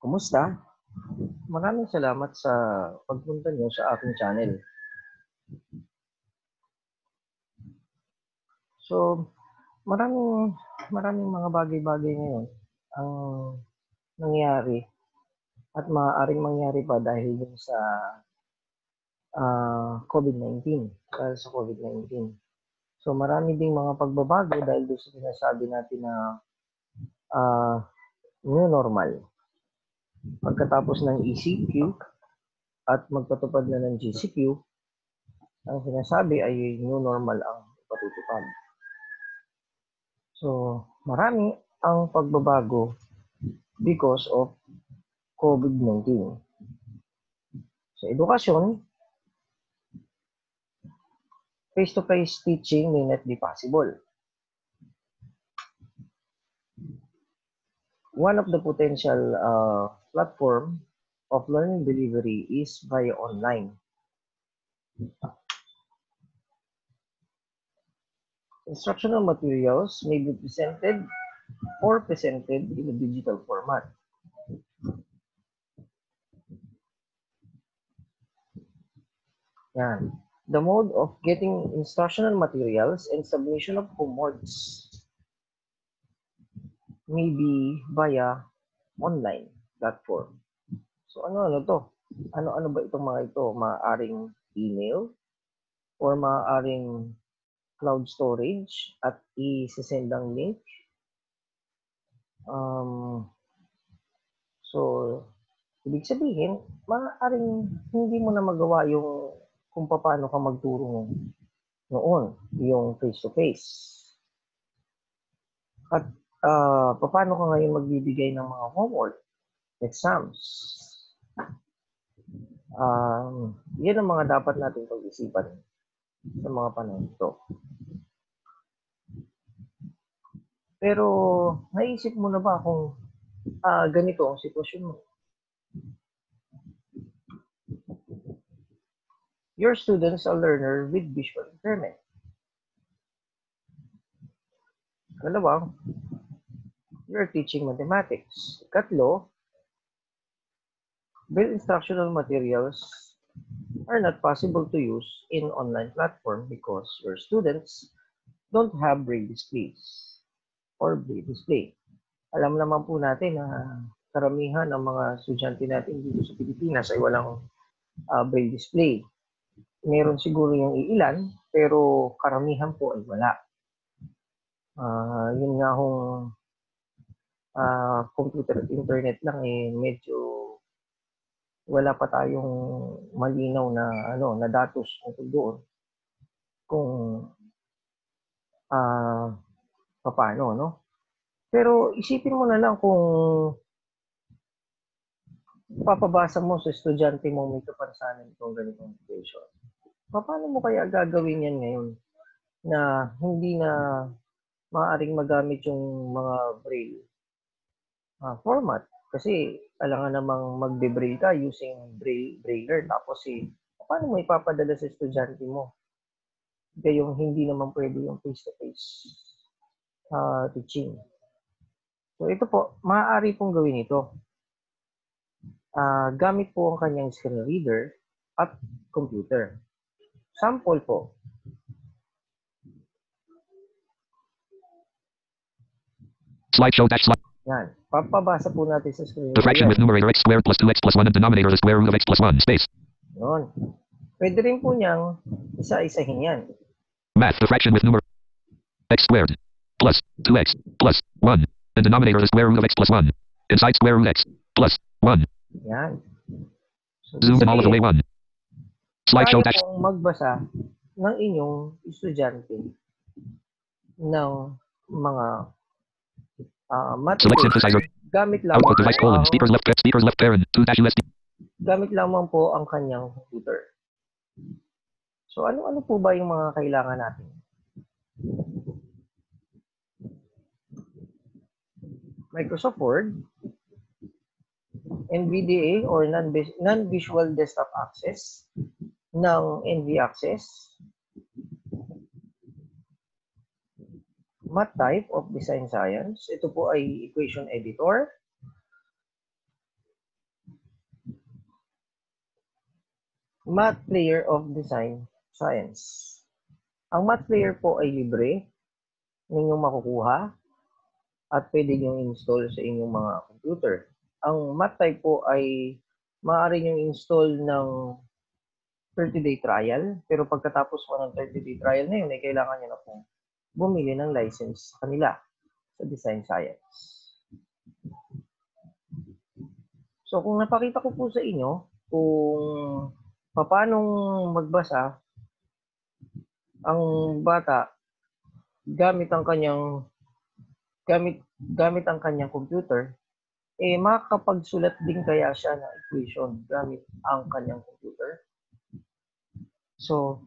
Kumusta? Maraming salamat sa pagpunta niyo sa aking channel. So, maraming maraming mga bagay-bagay ngayon ang nangyari at maaaring mangyari pa dahil din sa ah, COVID-19, dahil sa COVID-19. So, marami ding mga pagbabago dahil doon sa sinasabi natin na ah, new normal. Pagkatapos ng ECQ at magpatupad na ng GCQ, ang sinasabi ay new normal ang patutupad. So, marami ang pagbabago because of COVID-19. Sa edukasyon, face-to-face teaching may not be possible. One of the potential uh, platform of learning delivery is via online. Instructional materials may be presented or presented in a digital format. Yan. The mode of getting instructional materials and submission of homeworks may be via online platform. So ano-ano to? Ano-ano ba itong mga ito? Maaaring email or maaaring cloud storage at i-send ang link. Um, so, ibig sabihin, maaaring hindi mo na magawa yung kung paano ka magturo noon, yung face-to-face. At uh, paano ka ngayon magbibigay ng mga homework, exams. Um, yan ang mga dapat natin pag-isipan sa mga panahon ito. Pero naisip mo na ba kung uh, ganito ang sitwasyon mo? Your students are learner with visual impairment. Kalawang, you're teaching mathematics. Katlo, build instructional materials are not possible to use in online platform because your students don't have braille displays or braille display. Alam naman po natin na karamihan ng mga estudyante natin dito sa Pilipinas ay walang uh, braille display. Meron siguro yung iilan, pero karamihan po ay wala. Uh, yun nga hong uh, computer at internet lang eh medyo wala pa tayong malinaw na ano na datos tungkol doon kung ah uh, paano no pero isipin mo na lang kung papabasa mo sa estudyante mo may kapansanan itong ganitong situation paano mo kaya gagawin yan ngayon na hindi na maaaring magamit yung mga braille uh, format. Kasi alangan namang magbe-braille ka using braille, brailler. Tapos si, paano mo ipapadala sa estudyante mo? Gayong hindi naman pwede yung face-to-face uh, teaching. So ito po, maaari pong gawin ito. Uh, gamit po ang kanyang screen reader at computer. Sample po. Slideshow dash slide. Yan. Papabasa po natin sa screen. The fraction with numerator x squared plus 2x plus 1 and denominator the square root of x plus 1. Space. Yun. Pwede rin po niyang isa-isahin yan. Math. The fraction with numerator x squared plus 2x plus 1 and denominator the square root of x plus 1. Inside square root x plus 1. Yan. So, Zoom in all of the way 1. Slideshow dash. Kaya magbasa ng inyong estudyante ng mga uh, Select synthesizer. gamit lamang Output device colon. Speakers left. Speakers left parent. 2 dash USD. gamit lamang po ang kanyang computer. So ano-ano po ba yung mga kailangan natin? Microsoft Word, NVDA or non- non-visual desktop access ng NV Access, math type of design science. Ito po ay equation editor. Math layer of design science. Ang math layer po ay libre ninyong makukuha at pwede niyong install sa inyong mga computer. Ang math type po ay maaari niyong install ng 30-day trial. Pero pagkatapos po ng 30-day trial na yun, ay kailangan niyo na po bumili ng license kanila sa Design Science. So, kung napakita ko po sa inyo kung paano magbasa ang bata gamit ang kanyang gamit gamit ang kanyang computer eh makakapagsulat din kaya siya ng equation gamit ang kanyang computer. So,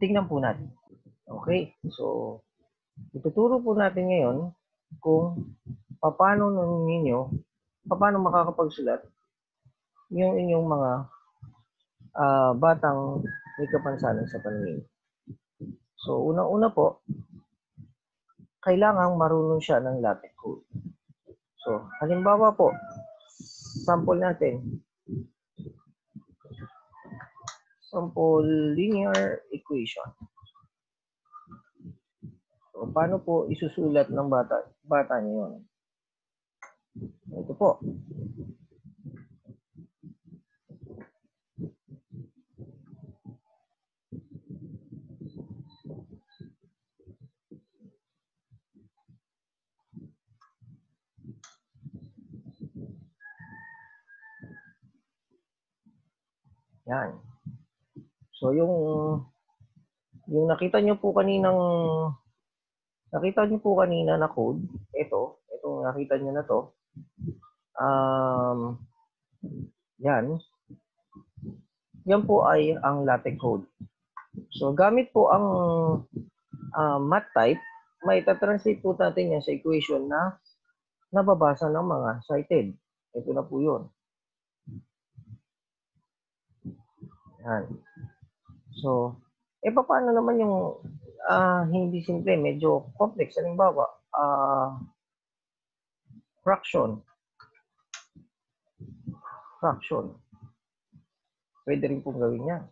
tingnan po natin. Okay, so ituturo po natin ngayon kung paano ninyo paano makakapagsulat yung inyong mga ah, batang may kapansanan sa paningin. So, unang-una po, kailangang marunong siya ng LaTeX code. So, halimbawa po, sample natin. Sample linear equation. Paano po isusulat ng bata, bata niyo? Ito po. Yan. So yung yung nakita niyo po kaninang nakita niyo po kanina na code, ito, itong nakita niyo na to. Um yan. Yan po ay ang LaTeX code. So gamit po ang ah, math type, may translate po natin yan sa equation na nababasa ng mga cited. Ito na po yun. Yan. So, eh paano naman yung ah, hindi simple, medyo complex. Halimbawa, ah fraction. Fraction. Pwede rin pong gawin yan.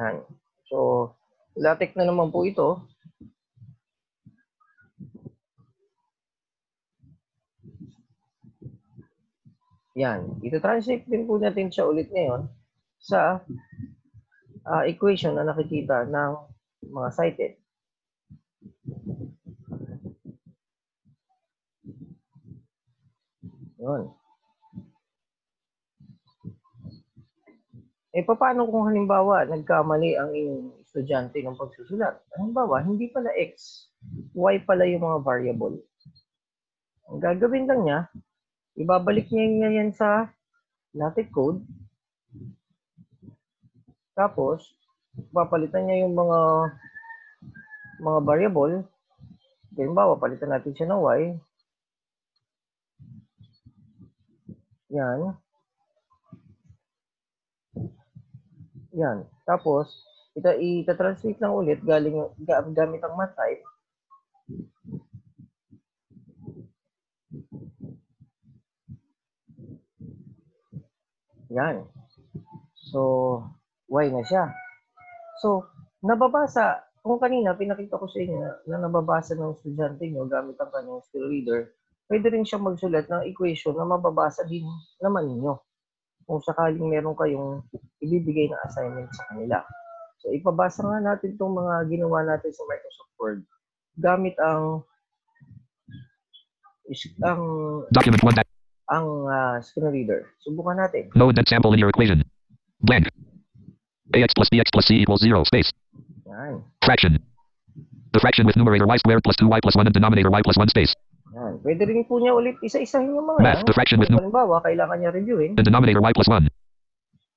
Yan. So, LaTeX na naman po ito. Yan. Ito-translate din po natin siya ulit ngayon sa ah, equation na nakikita ng mga cited. Yun. Eh, paano kung halimbawa, nagkamali ang inyong estudyante ng pagsusulat? Halimbawa, hindi pala x, y pala yung mga variable. Ang gagawin lang niya, ibabalik niya yan sa LaTeX code. Tapos, papalitan niya yung mga mga variable. Halimbawa, palitan natin siya ng y. Yan. Yan. Tapos, ita ita-translate lang ulit galing ga- gamit ang math type. Yan. So, y na siya. So, nababasa, kung kanina pinakita ko sa inyo na, na nababasa ng estudyante nyo gamit ang kanyang skill reader, pwede rin siya magsulat ng equation na mababasa din naman ninyo kung sakaling meron kayong ibibigay na assignment sa kanila. So, ipabasa nga natin itong mga ginawa natin sa Microsoft Word gamit ang is- ang Document 1. That, ang ah, screen reader. Subukan natin. node that sample linear equation. Blank. ax plus bx plus c equals 0. Space. Yan. Fraction. The fraction with numerator y squared plus 2y plus 1 and denominator y plus 1 space. Yan. Pwede rin po niya ulit isa-isahin yung mga Math, yan. the fraction with nu- halimbawa, kailangan niya reviewin. The denominator y plus 1.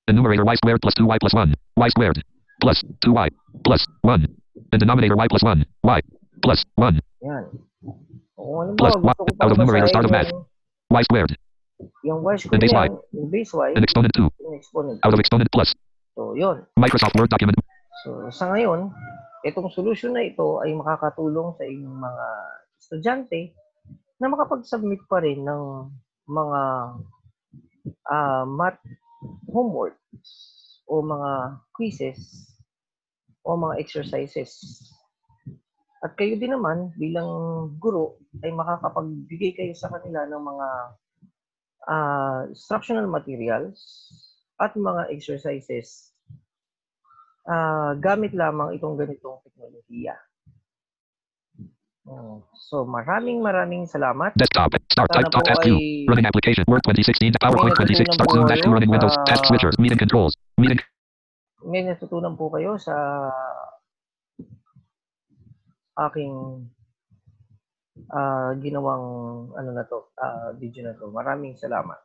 The numerator y squared plus 2y plus 1. y squared. Plus 2y. Plus 1. The denominator y plus 1. y. Plus 1. Yan. Kung Plus one, out of numerator, start of math. y squared. Yung y square And base yan, yung base y, And exponent 2. yung exponent. Out of exponent plus. So, yun. Microsoft Word document. So, sa ngayon, itong solusyon na ito ay makakatulong sa inyong mga estudyante na makapag-submit pa rin ng mga ah, math homeworks o mga quizzes o mga exercises. At kayo din naman, bilang guro, ay makakapagbigay kayo sa kanila ng mga ah, instructional materials at mga exercises ah gamit lamang itong ganitong teknolohiya. Oh, So maraming maraming salamat. Desktop. Start. Type. 2. ay Running application. Word 2016. PowerPoint 26. Start Zoom dash 2 running Windows. Task switchers. Meeting controls. Meeting. may natutunan po kayo sa aking ah, ginawang ano na to, ah, video na to. Maraming salamat.